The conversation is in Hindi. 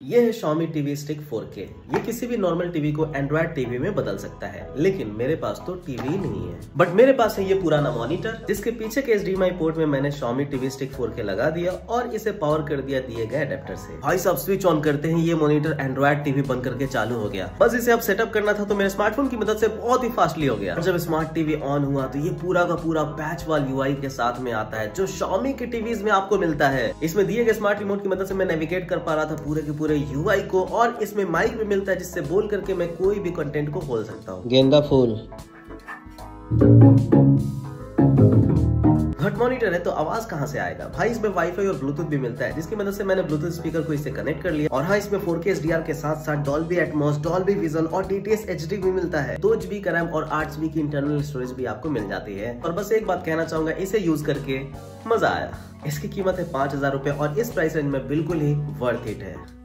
ये है Xiaomi TV Stick 4K ये किसी भी नॉर्मल टीवी को एंड्रॉइड टीवी में बदल सकता है, लेकिन मेरे पास तो टीवी नहीं है। बट मेरे पास है ये पुराना मॉनिटर जिसके पीछे के एच पोर्ट में मैंने Xiaomi TV Stick 4K लगा दिया और इसे पावर कर दिया दिए गए अडेप्टर से। भाई साहब स्विच ऑन करते हैं, ये मॉनिटर एंड्रॉइड टीवी बंद करके चालू हो गया। बस इसे अब सेटअप करना था तो मेरे स्मार्टफ़ोन की मदद से बहुत ही फास्टली हो गया। जब स्मार्ट टीवी ऑन हुआ तो ये पूरा का पूरा पैच वाल यू के साथ में आता है, जो Xiaomi के टीवी में आपको मिलता है। इसमें दिए गए स्मार्ट रिमोट की मदद से मैं नेविगेट कर पा रहा था पूरे के पूरे यू को और इसमें माइक भी मिलता है जिससे बोल करके मैं कोई भी कंटेंट को खोल सकता हूँ। गेंदा फूल। घट मॉनिटर है तो आवाज़ कहाँ से आएगा? भाई इसमें वाईफाई और ब्लूटूथ भी मिलता है जिसकी मदद से मैंने ब्लूटूथ स्पीकर को इससे कनेक्ट कर लिया। और हाँ इसमें 4K HDR के साथ साथ डॉल्बी एटमॉस डॉल्बी विजन और DTS HD भी मिलता है। दो जीबी का रैम और आठ जीबी की इंटरनल स्टोरेज भी आपको मिल जाती है। और बस एक बात कहना चाहूँगा इसे यूज़ करके मज़ा आया। इसकी कीमत है पाँच हज़ार रूपए और इस प्राइस रेंज में बिल्कुल ही वर्थ इट है।